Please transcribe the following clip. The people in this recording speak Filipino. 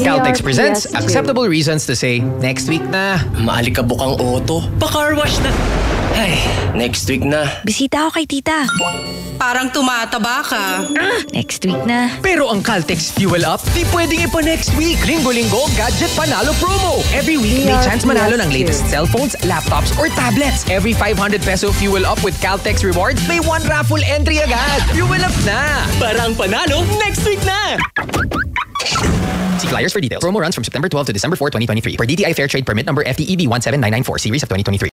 Caltex presents PS2. Acceptable Reasons to Say Next Week na. Maalikabok ang auto. Pa-car wash na. Ay, next week na. Bisita ako kay tita. Parang tumataba ka. Next week na. Pero ang Caltex Fuel Up, di pwedeng ipa next week. Linggo-linggo, gadget panalo promo. Every week, may chance manalo ng PS2. latest cellphones, laptops, or tablets. Every 500 peso Fuel Up with Caltex Rewards, may one raffle entry agad. Fuel Up na! Para ang panalo, next week na! See flyers for details. Promo runs from September 12 to December 4, 2023. Per DTI Fair Trade Permit number FTEB 17994, series of 2023.